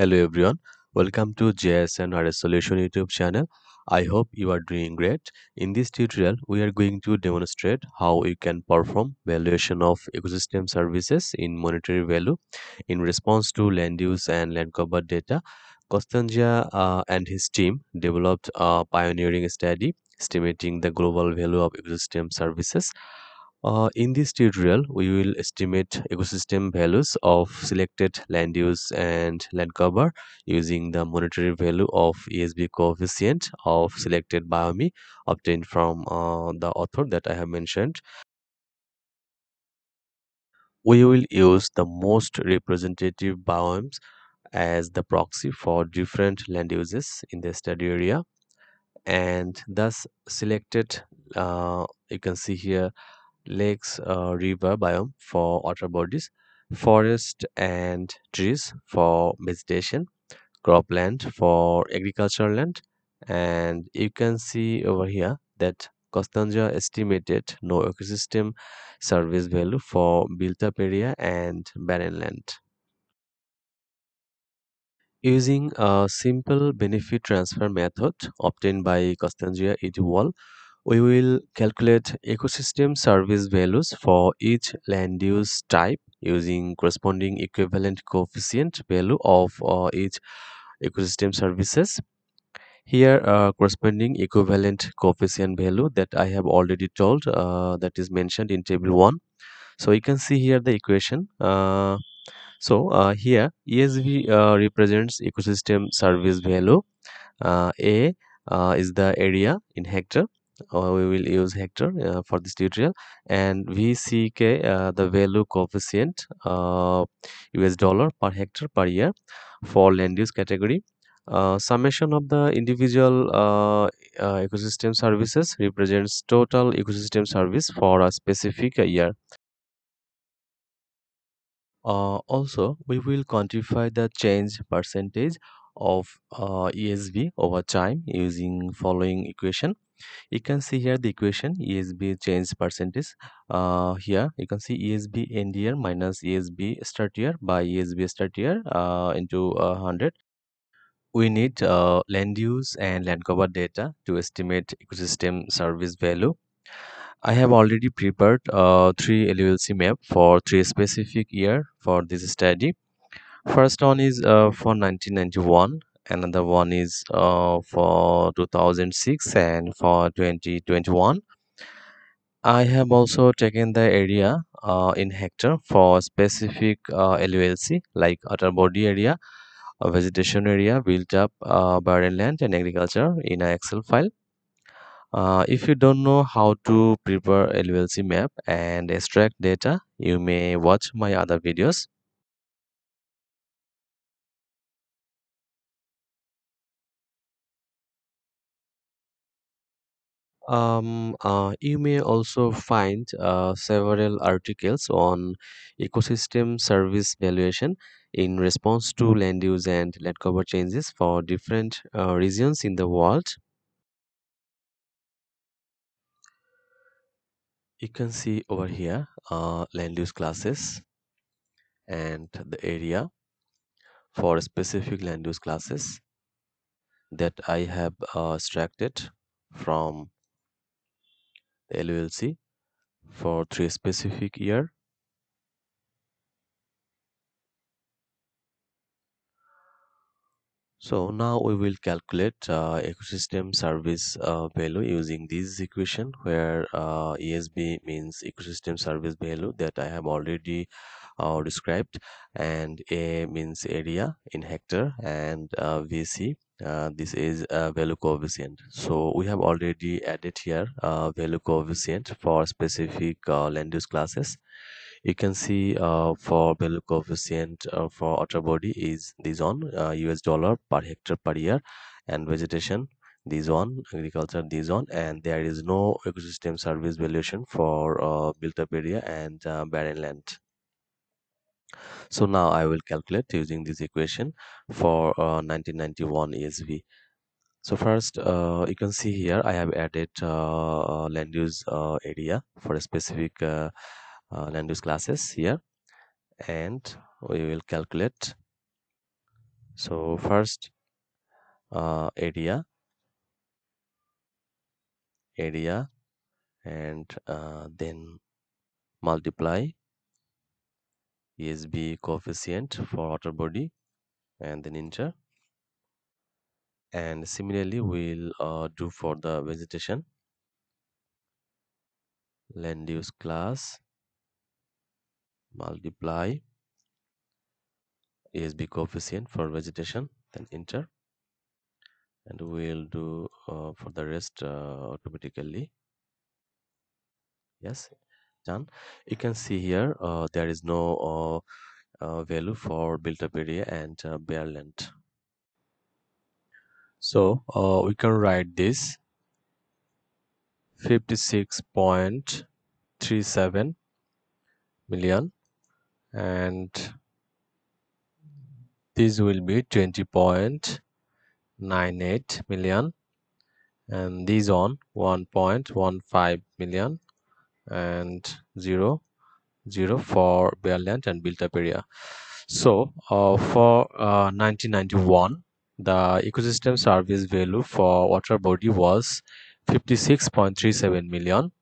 Hello everyone, welcome to GIS and RS Solution YouTube channel. I hope you are doing great. In this tutorial, we are going to demonstrate how you can perform valuation of ecosystem services in monetary value in response to land use and land cover data. Costanza uh, and his team developed a pioneering study estimating the global value of ecosystem services uh, in this tutorial, we will estimate ecosystem values of selected land use and land cover using the monetary value of ESV coefficient of selected biome obtained from uh, the author that I have mentioned. We will use the most representative biomes as the proxy for different land uses in the study area and thus selected uh, you can see here lakes, uh, river biome for water bodies, forest and trees for vegetation, cropland for agricultural land, and you can see over here that Costanza estimated no ecosystem service value for built-up area and barren land. Using a simple benefit transfer method obtained by Costanza et al., we will calculate ecosystem service values for each land use type using corresponding equivalent coefficient value of uh, each ecosystem services. Here, uh, corresponding equivalent coefficient value that I have already told uh, that is mentioned in table 1. So you can see here the equation. Uh, so uh, here ESV uh, represents ecosystem service value. A is the area in hectare uh, we will use hectare uh, for this tutorial. And vck uh, the value coefficient us dollar per hectare per year for land use category. Summation of the individual ecosystem services represents total ecosystem service for a specific year. Uh, also, we will quantify the change percentage of uh, ESV over time using following equation. You can see here the equation ESV change percentage. Uh, here you can see ESV end year minus ESV start year by ESV start year uh, into 100. We need uh, land use and land cover data to estimate ecosystem service value I have already prepared uh, three LULC map for three specific year for this study. First one is uh, for 1991, another one is uh, for 2006 and for 2021. I have also taken the area uh, in hectare for specific uh, LULC like outer body area, vegetation area, built up uh, barren land and agriculture in an Excel file uh, if you don't know how to prepare LULC map and extract data, you may watch my other videos. Um, uh, you may also find uh, several articles on ecosystem service valuation in response to land use and land cover changes for different uh, regions in the world. you can see over here uh, land use classes and the area for specific land use classes that I have uh, extracted from LULC for three specific year. So now we will calculate uh, ecosystem service uh, value using this equation where uh, ESV means ecosystem service value that I have already uh, described and A means area in hectare and uh, VC uh, this is value coefficient. So we have already added here value coefficient for specific land use classes you can see uh, for value coefficient uh, for outer body is this one uh, us dollar per hectare per year and vegetation this one agriculture this one and there is no ecosystem service valuation for uh, built up area and uh, barren land so now i will calculate using this equation for 1991 uh, esv so first uh, you can see here i have added uh, land use uh, area for a specific uh, land use classes here. And we will calculate. So first uh, area area and uh, then multiply ESV coefficient for water body and then enter and similarly we'll uh, do for the vegetation. Land use class. Multiply. ESV coefficient for vegetation then enter. And we'll do uh, for the rest uh, automatically. Yes done. You can see here uh, there is no uh, uh, value for built up area and uh, bare land so uh, we can write this 56.37 million and this will be 20.98 million and these on 1.15 million and 0 0 for bare land and built up area. So uh, for uh, 1991 the ecosystem service value for water body was 56.37 million.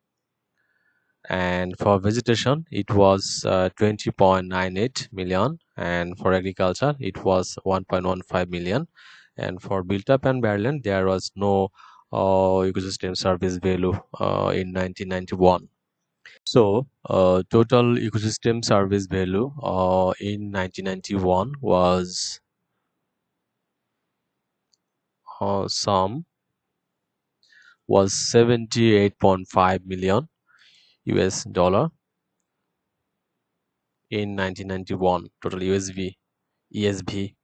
And for vegetation it was uh, 20.98 million. And for agriculture it was 1.15 million. And for built up and bare land there was no uh, ecosystem service value uh, in 1991 so uh, total ecosystem service value uh, in 1991 was uh, sum was 78.5 million US dollar in 1991 total USV ESV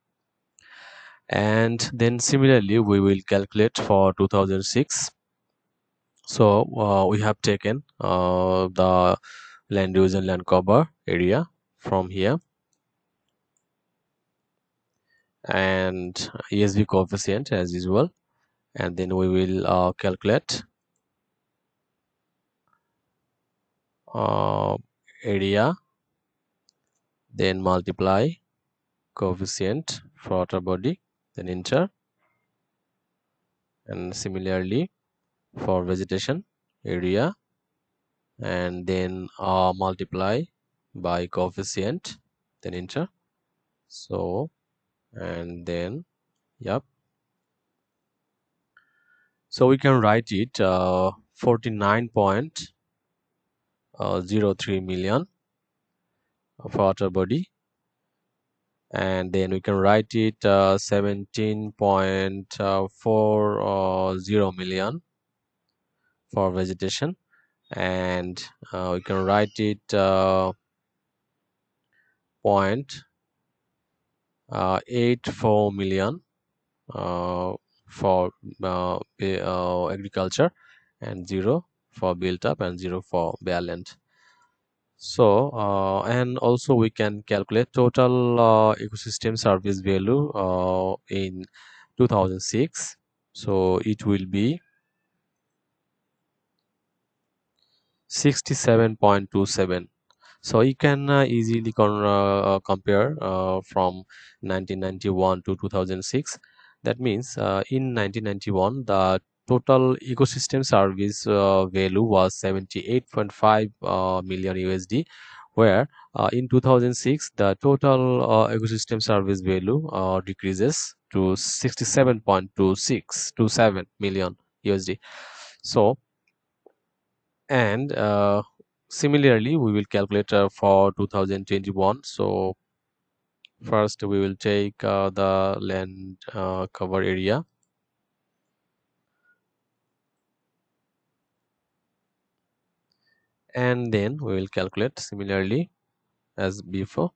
and then similarly we will calculate for 2006 so uh, we have taken uh, the land use and land cover area from here. And ESV coefficient as usual. And then we will uh, calculate uh, area. Then multiply coefficient for water body then enter. And similarly for vegetation area and then uh, multiply by coefficient then enter. So and then yep so we can write it uh, 49.03 uh, million for water body. And then we can write it uh, 17.40 uh, million for vegetation. And uh, we can write it uh, point uh, 84 million uh, for uh, uh, agriculture and 0 for built up and 0 for bare land. So and also we can calculate total ecosystem service value in 2006 so it will be 67.27 so you can uh, easily uh, compare uh, from 1991 to 2006 that means uh, in 1991 the total ecosystem service uh, value was 78.5 uh, million usd where in 2006 the total ecosystem service value decreases to 67.2627 million usd so and uh, similarly we will calculate uh, for 2021 so first we will take uh, the land uh, cover area. And then we will calculate similarly as before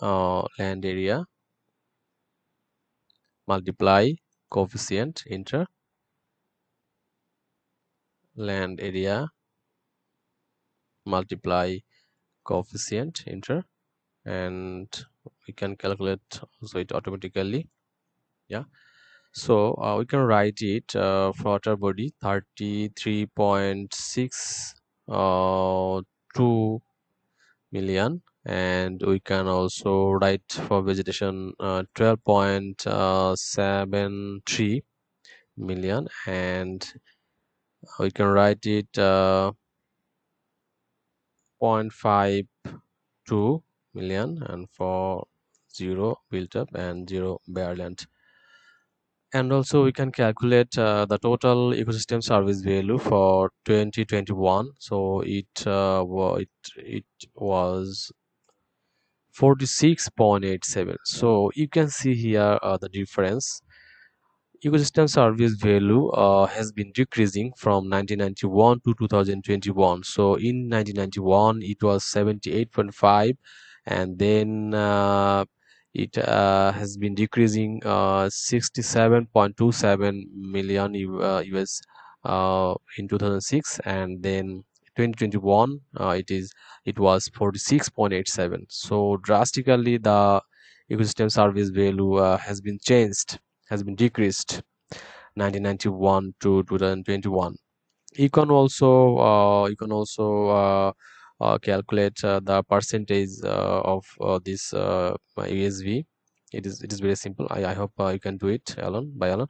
uh, land area multiply coefficient enter land area multiply coefficient enter and we can calculate so it automatically yeah. So uh, we can write it uh, for water body 33.6 uh, 2 million and we can also write for vegetation uh, 12.73 uh, million and we can write it uh, 0.52 million and for zero built up and zero bare land and also we can calculate uh, the total ecosystem service value for 2021 so it uh, it it was 46.87 so you can see here uh, the difference ecosystem service value uh, has been decreasing from 1991 to 2021 so in 1991 it was 78.5 and then uh, it uh, has been decreasing uh, 67.27 million US uh, in 2006 and then 2021 uh, it is it was 46.87 so drastically the ecosystem service value uh, has been changed has been decreased 1991 to 2021 you can also uh, you can also uh, uh, calculate uh, the percentage uh, of this ESV it is it is very simple. I, I hope you can do it alone by alone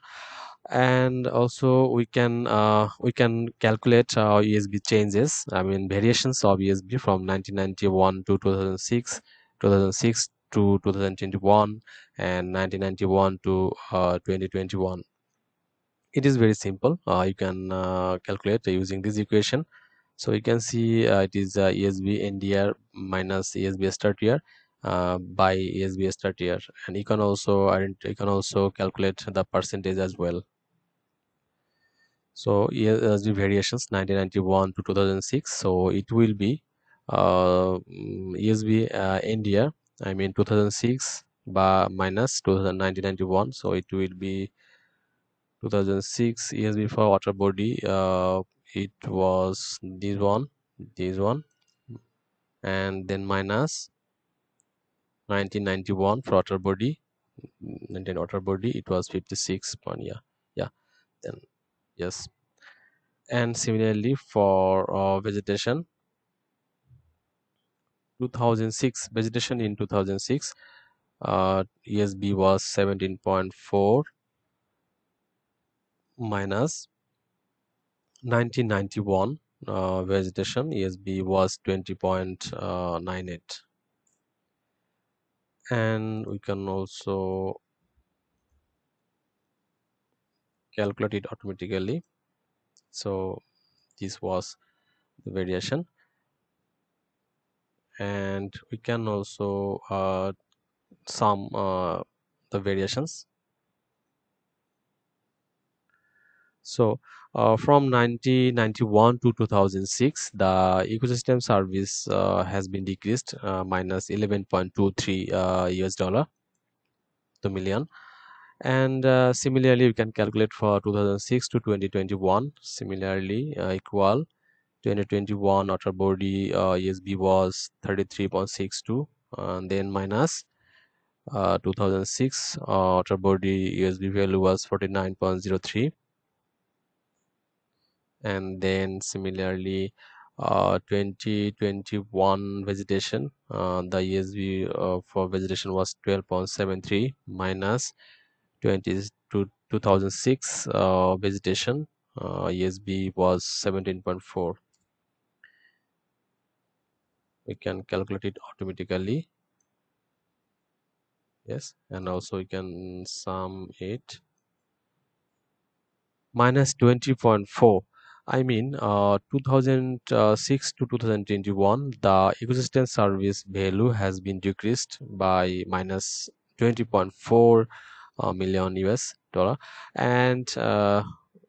and also we can uh, we can calculate uh, ESV changes. I mean variations of ESV from 1991 to 2006 2006 to 2021 and 1991 to uh, 2021 it is very simple. Uh, you can uh, calculate using this equation. So you can see uh, it is ESV NDR minus ESV start year by ESV start year. And you can also you can also calculate the percentage as well. So ESV variations 1991 to 2006 so it will be uh, ESV uh, India I mean 2006 by minus 1991 so it will be 2006 years before water body. Uh, it was this one this one and then minus 1991 for water body. 19 water body it was 56 point yeah yeah then yes. And similarly for uh, vegetation 2006 vegetation in 2006 uh, ESV was 17.4 minus 1991 uh, vegetation ESV was 20.98 and we can also calculate it automatically. So this was the variation and we can also uh, sum uh, the variations So uh, from 1991 to 2006, the ecosystem service uh, has been decreased uh, minus 11.23 uh, US dollar to million. And uh, similarly, we can calculate for 2006 to 2021. Similarly, uh, equal 2021 water body ESV was 33.62 and then minus uh, 2006 uh, water body ESV value was 49.03 and then similarly uh, 2021 vegetation uh, the ESV uh, for vegetation was 12.73 minus 20 to 2006 uh, vegetation uh, ESV was 17.4 we can calculate it automatically yes and also we can sum it minus 20.4 I mean, uh, 2006 to 2021, the ecosystem service value has been decreased by minus 20.4 uh, million US dollar, and uh,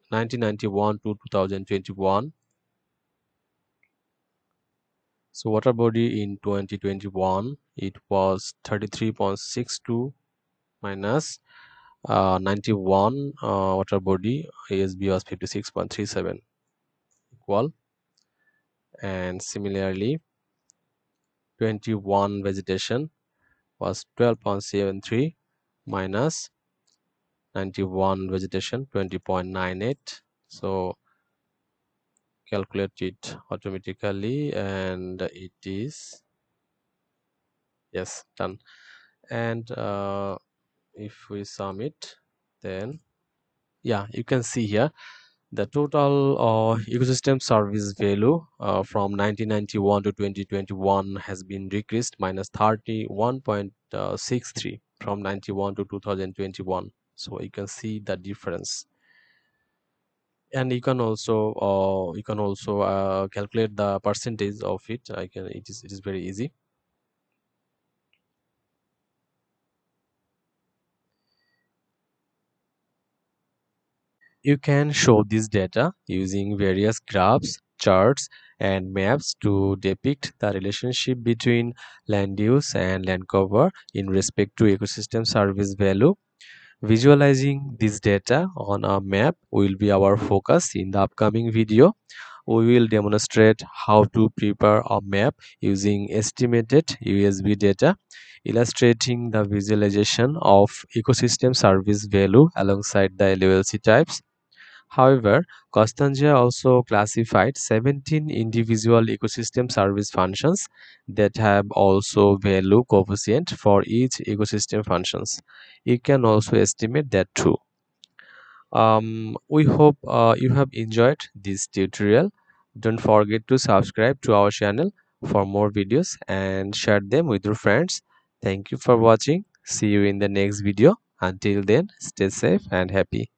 1991 to 2021. So water body in 2021 it was 33.62 minus uh, 91 uh, water body ESV was 56.37 equal. And similarly 21 vegetation was 12.73 minus 91 vegetation 20.98 so calculate it automatically and it is yes done. And uh, if we sum it then yeah you can see here the total uh, ecosystem service value uh, from 1991 to 2021 has been decreased minus 31.63 from 91 to 2021 so you can see the difference and you can also uh, you can also uh, calculate the percentage of it. I can it is it is very easy. You can show this data using various graphs charts and maps to depict the relationship between land use and land cover in respect to ecosystem service value visualizing this data on a map will be our focus in the upcoming video. We will demonstrate how to prepare a map using estimated ESV data illustrating the visualization of ecosystem service value alongside the LULC types However, Costanza also classified 17 individual ecosystem service functions that have also value coefficient for each ecosystem functions. You can also estimate that too. Um, we hope uh, you have enjoyed this tutorial. Don't forget to subscribe to our channel for more videos and share them with your friends. Thank you for watching. See you in the next video. Until then, stay safe and happy.